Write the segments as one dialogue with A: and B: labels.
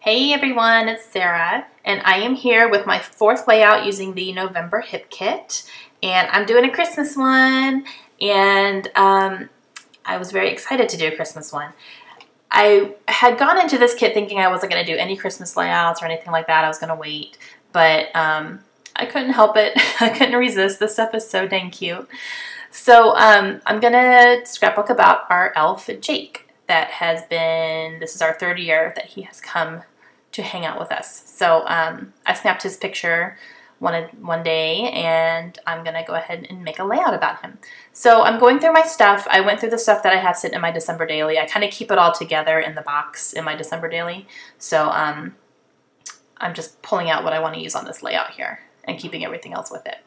A: Hey everyone, it's Sarah, and I am here with my fourth layout using the November Hip Kit, and I'm doing a Christmas one, and um, I was very excited to do a Christmas one. I had gone into this kit thinking I wasn't going to do any Christmas layouts or anything like that. I was going to wait, but um, I couldn't help it. I couldn't resist. This stuff is so dang cute. So um, I'm going to scrapbook about our elf, Jake that has been, this is our third year that he has come to hang out with us. So um, I snapped his picture one, one day and I'm going to go ahead and make a layout about him. So I'm going through my stuff. I went through the stuff that I have sitting in my December daily. I kind of keep it all together in the box in my December daily. So um, I'm just pulling out what I want to use on this layout here and keeping everything else with it,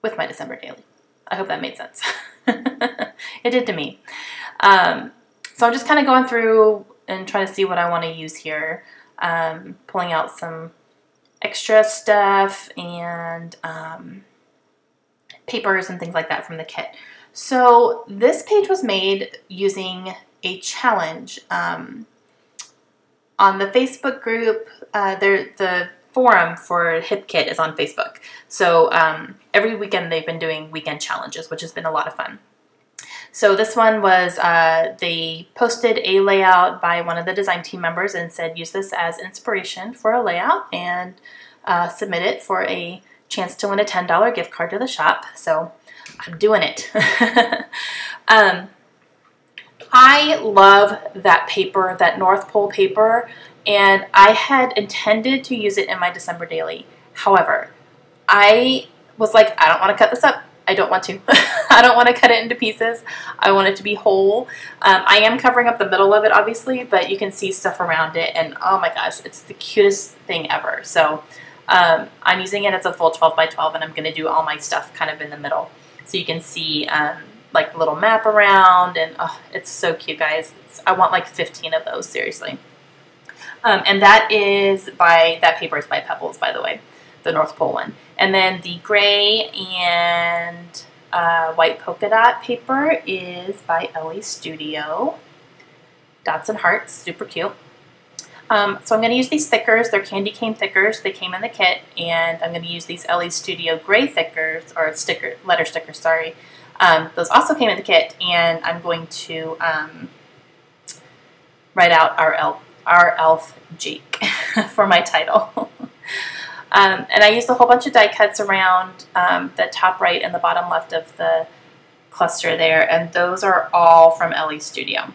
A: with my December daily. I hope that made sense. it did to me. Um, so I'm just kind of going through and trying to see what I want to use here. Um, pulling out some extra stuff and um, papers and things like that from the kit. So this page was made using a challenge. Um, on the Facebook group, uh, there, the forum for Hip Kit is on Facebook. So um, every weekend they've been doing weekend challenges, which has been a lot of fun. So this one was, uh, they posted a layout by one of the design team members and said use this as inspiration for a layout and uh, submit it for a chance to win a $10 gift card to the shop. So I'm doing it. um, I love that paper, that North Pole paper, and I had intended to use it in my December daily. However, I was like, I don't want to cut this up. I don't want to. I don't want to cut it into pieces. I want it to be whole. Um, I am covering up the middle of it, obviously, but you can see stuff around it, and oh my gosh, it's the cutest thing ever. So um, I'm using it as a full 12 by 12, and I'm going to do all my stuff kind of in the middle. So you can see um, like little map around, and oh, it's so cute, guys. It's, I want like 15 of those, seriously. Um, and that is by, that paper is by Pebbles, by the way, the North Pole one. And then the gray and uh, white polka dot paper is by Ellie Studio. Dots and hearts, super cute. Um, so I'm going to use these thickers. They're candy cane thickers. They came in the kit. And I'm going to use these Ellie Studio gray thickers, or sticker, letter stickers, sorry. Um, those also came in the kit. And I'm going to um, write out our elf, our elf Jake for my title. Um, and I used a whole bunch of die cuts around um, the top right and the bottom left of the cluster there, and those are all from Ellie Studio.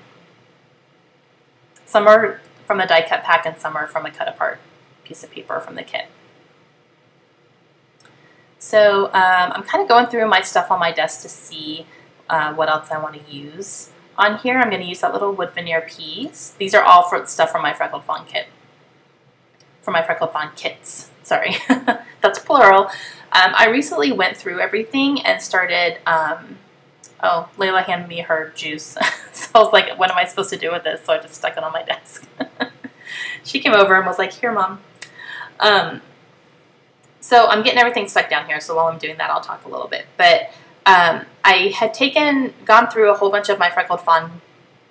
A: Some are from a die cut pack and some are from a cut apart piece of paper from the kit. So um, I'm kind of going through my stuff on my desk to see uh, what else I want to use. On here I'm going to use that little wood veneer piece. These are all for stuff from my Freckled Fawn kit. For my Freckled Fawn kits sorry, that's plural. Um, I recently went through everything and started, um, oh, Layla handed me her juice. so I was like, what am I supposed to do with this? So I just stuck it on my desk. she came over and was like, here, Mom. Um, so I'm getting everything stuck down here. So while I'm doing that, I'll talk a little bit. But um, I had taken, gone through a whole bunch of my Freckled Fawn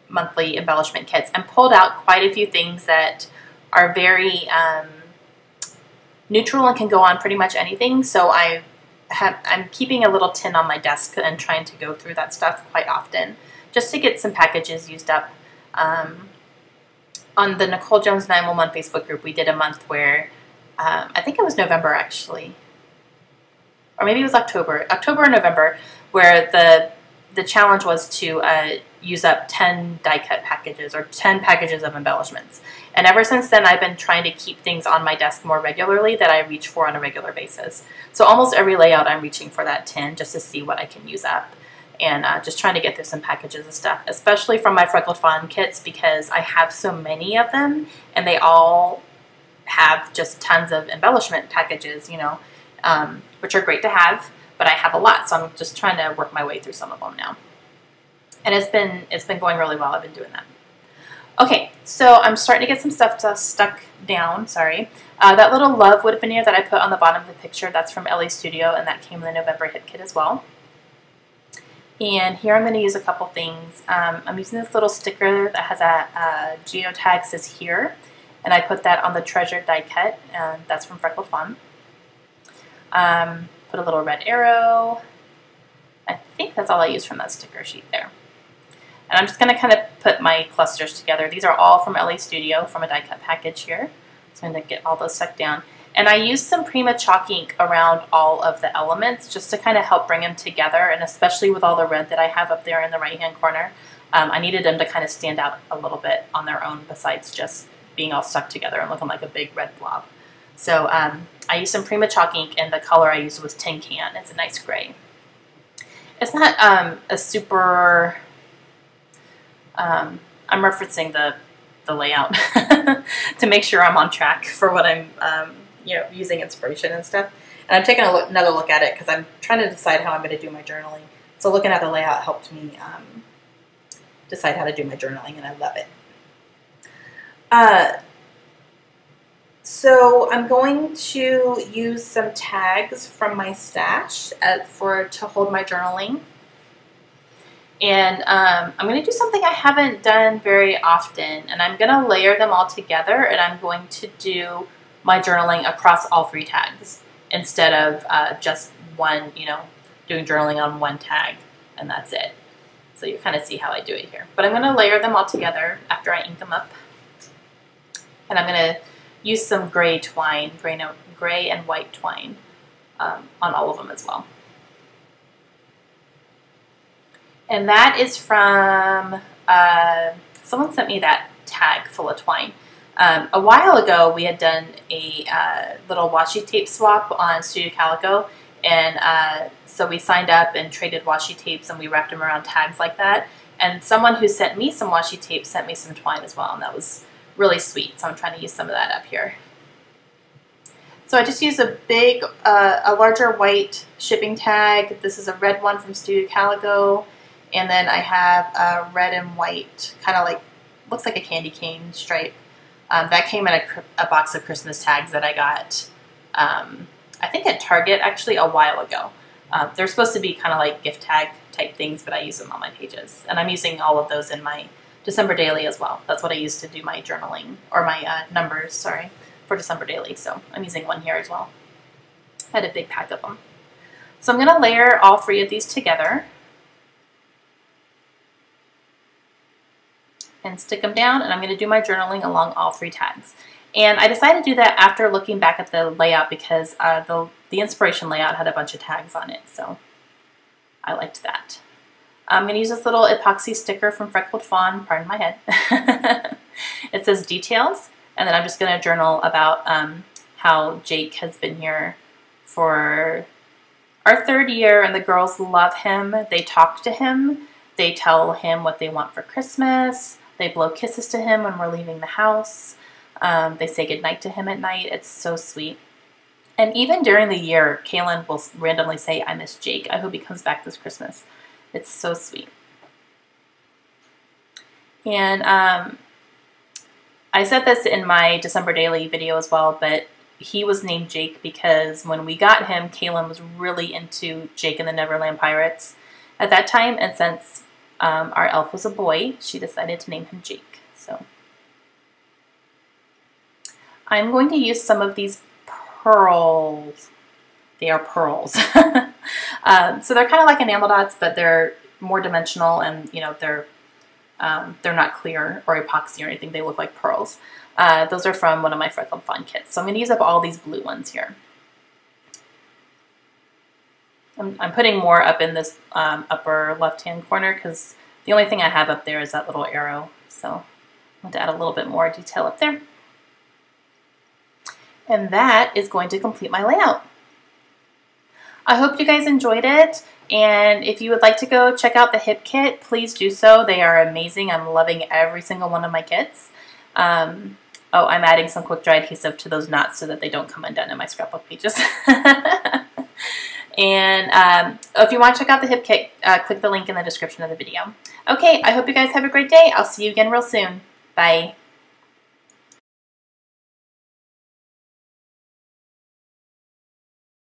A: monthly embellishment kits and pulled out quite a few things that are very um, neutral and can go on pretty much anything. So I have, I'm keeping a little tin on my desk and trying to go through that stuff quite often just to get some packages used up. Um, on the Nicole Jones 911 Facebook group, we did a month where um, I think it was November actually, or maybe it was October, October or November, where the the challenge was to uh, use up 10 die cut packages or 10 packages of embellishments. And ever since then, I've been trying to keep things on my desk more regularly that I reach for on a regular basis. So almost every layout, I'm reaching for that 10 just to see what I can use up. And uh, just trying to get through some packages of stuff, especially from my Freckled Fawn kits because I have so many of them and they all have just tons of embellishment packages, you know, um, which are great to have, but I have a lot. So I'm just trying to work my way through some of them now. And it's been, it's been going really well. I've been doing that. Okay, so I'm starting to get some stuff to, stuck down, sorry. Uh, that little love wood veneer that I put on the bottom of the picture, that's from Ellie Studio, and that came in the November Hip Kit as well. And here I'm going to use a couple things. Um, I'm using this little sticker that has a, a geotag says here, and I put that on the treasure die cut, and that's from Freckled Fawn. Um, put a little red arrow. I think that's all I used from that sticker sheet there. And I'm just going to kind of put my clusters together. These are all from Ellie Studio from a die cut package here. So I'm going to get all those stuck down. And I used some Prima chalk ink around all of the elements just to kind of help bring them together. And especially with all the red that I have up there in the right hand corner, um, I needed them to kind of stand out a little bit on their own besides just being all stuck together and looking like a big red blob. So um, I used some Prima chalk ink and the color I used was Tin Can. It's a nice gray. It's not um, a super, um, I'm referencing the, the layout to make sure I'm on track for what I'm um, you know, using inspiration and stuff. And I'm taking look, another look at it because I'm trying to decide how I'm going to do my journaling. So looking at the layout helped me um, decide how to do my journaling, and I love it. Uh, so I'm going to use some tags from my stash at, uh, for to hold my journaling. And um, I'm going to do something I haven't done very often, and I'm going to layer them all together, and I'm going to do my journaling across all three tags instead of uh, just one, you know, doing journaling on one tag and that's it. So you kind of see how I do it here. But I'm going to layer them all together after I ink them up. And I'm going to use some gray twine, gray, no, gray and white twine um, on all of them as well. And that is from, uh, someone sent me that tag full of twine. Um, a while ago, we had done a uh, little washi tape swap on Studio Calico, and uh, so we signed up and traded washi tapes, and we wrapped them around tags like that. And someone who sent me some washi tape sent me some twine as well, and that was really sweet. So I'm trying to use some of that up here. So I just used a big, uh, a larger white shipping tag. This is a red one from Studio Calico, and then I have a red and white, kind of like looks like a candy cane stripe um, that came in a, a, box of Christmas tags that I got, um, I think at Target actually a while ago. Uh, they're supposed to be kind of like gift tag type things, but I use them on my pages. And I'm using all of those in my December daily as well. That's what I use to do my journaling, or my uh, numbers, sorry, for December daily. So I'm using one here as well. I had a big pack of them. So I'm going to layer all three of these together. And stick them down and I'm going to do my journaling along all three tags. And I decided to do that after looking back at the layout because uh, the, the inspiration layout had a bunch of tags on it, so I liked that. I'm going to use this little epoxy sticker from Freckled Fawn, pardon my head. it says details, and then I'm just going to journal about um, how Jake has been here for our third year and the girls love him. They talk to him. They tell him what they want for Christmas. They blow kisses to him when we're leaving the house. Um, they say goodnight to him at night. It's so sweet. And even during the year, Kaylin will randomly say, I miss Jake. I hope he comes back this Christmas. It's so sweet. And um, I said this in my December Daily video as well, but he was named Jake because when we got him, Kaylin was really into Jake and the Neverland Pirates at that time. And since um, our elf was a boy. She decided to name him Jake. So I'm going to use some of these pearls. They are pearls. um, so they're kind of like enamel dots, but they're more dimensional and, you know, they're um, they're not clear or epoxy or anything. They look like pearls. Uh, those are from one of my Freckled Fawn kits. So I'm going to use up all these blue ones here. I'm, I'm putting more up in this um, upper left-hand corner because the only thing I have up there is that little arrow. So I want to add a little bit more detail up there. And that is going to complete my layout. I hope you guys enjoyed it. And if you would like to go check out the Hip Kit, please do so. They are amazing. I'm loving every single one of my kits. Um, oh, I'm adding some quick dry adhesive to those knots so that they don't come undone in my scrapbook pages. And um, if you want to check out the hip kit, uh, click the link in the description of the video. Okay, I hope you guys have a great day. I'll see you again real soon. Bye.